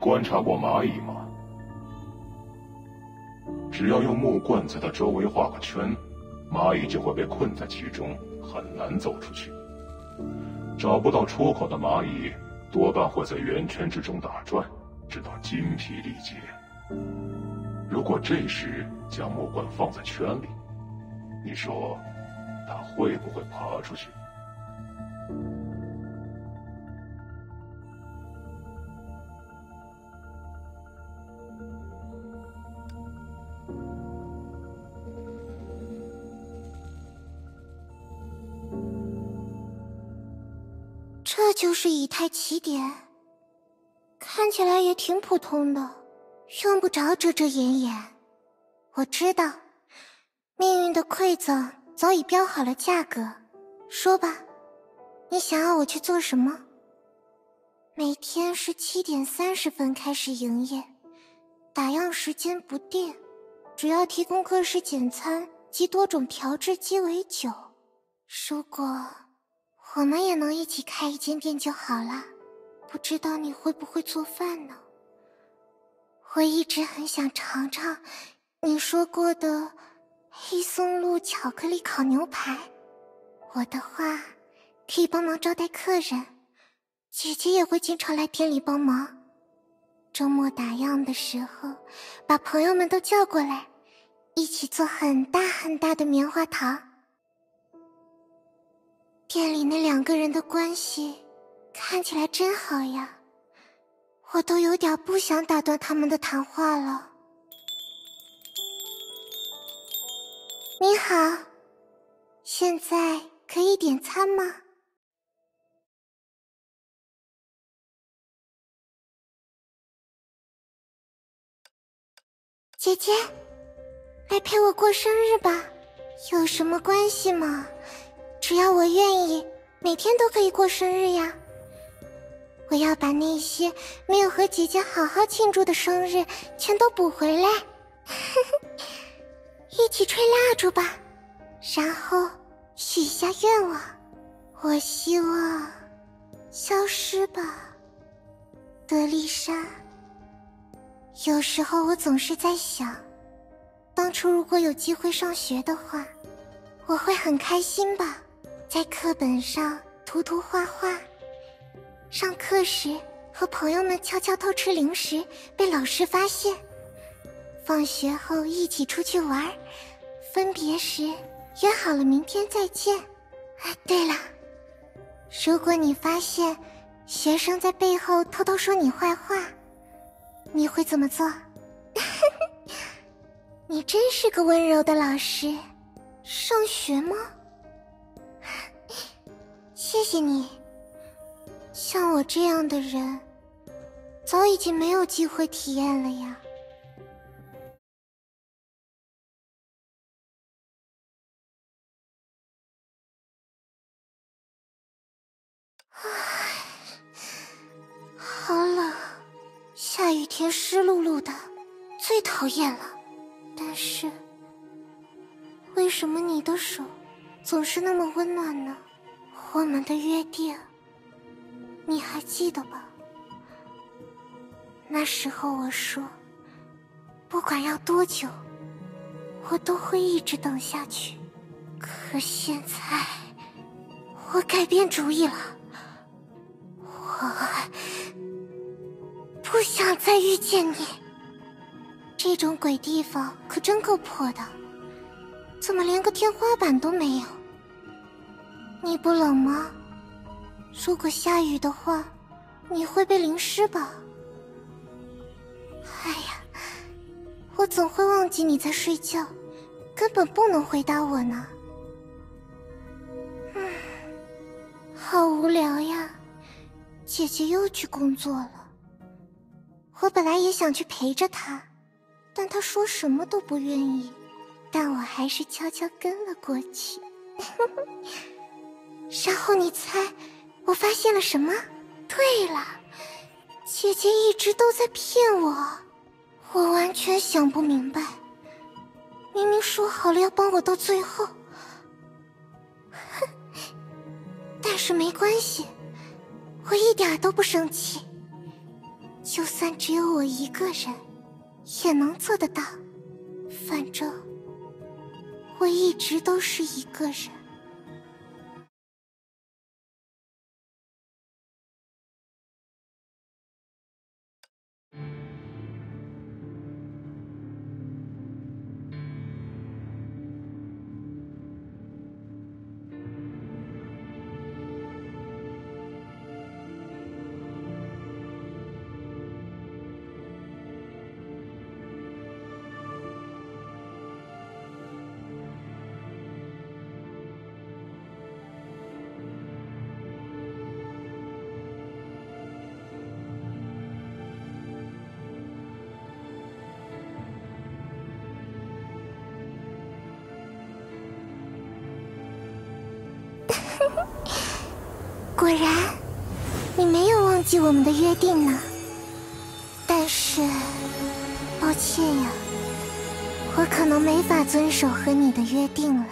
观察过蚂蚁吗？只要用木棍在它周围画个圈，蚂蚁就会被困在其中，很难走出去。找不到出口的蚂蚁，多半会在圆圈之中打转，直到筋疲力竭。如果这时将木棍放在圈里，你说它会不会爬出去？这就是以太起点，看起来也挺普通的，用不着遮遮掩掩。我知道，命运的馈赠早已标好了价格。说吧，你想要我去做什么？每天十七点三十分开始营业，打烊时间不定，主要提供各式简餐及多种调制鸡尾酒。如果……我们也能一起开一间店就好了，不知道你会不会做饭呢？我一直很想尝尝你说过的黑松露巧克力烤牛排。我的话可以帮忙招待客人，姐姐也会经常来店里帮忙。周末打烊的时候，把朋友们都叫过来，一起做很大很大的棉花糖。店里那两个人的关系看起来真好呀，我都有点不想打断他们的谈话了。你好，现在可以点餐吗？姐姐，来陪我过生日吧，有什么关系吗？只要我愿意，每天都可以过生日呀！我要把那些没有和姐姐好好庆祝的生日全都补回来。一起吹蜡烛吧，然后许下愿望。我希望消失吧，德丽莎。有时候我总是在想，当初如果有机会上学的话，我会很开心吧。在课本上涂涂画画，上课时和朋友们悄悄偷吃零食，被老师发现。放学后一起出去玩，分别时约好了明天再见。哎，对了，如果你发现学生在背后偷偷说你坏话，你会怎么做？你真是个温柔的老师。上学吗？谢谢你。像我这样的人，早已经没有机会体验了呀。好冷，下雨天湿漉漉的，最讨厌了。但是，为什么你的手总是那么温暖呢？我们的约定，你还记得吧？那时候我说，不管要多久，我都会一直等下去。可现在，我改变主意了，我不想再遇见你。这种鬼地方可真够破的，怎么连个天花板都没有？你不冷吗？如果下雨的话，你会被淋湿吧？哎呀，我总会忘记你在睡觉，根本不能回答我呢。嗯，好无聊呀。姐姐又去工作了。我本来也想去陪着她，但她说什么都不愿意，但我还是悄悄跟了过去。然后你猜，我发现了什么？对了，姐姐一直都在骗我，我完全想不明白。明明说好了要帮我到最后，哼！但是没关系，我一点都不生气。就算只有我一个人，也能做得到。反正我一直都是一个人。果然，你没有忘记我们的约定呢。但是，抱歉呀，我可能没法遵守和你的约定了。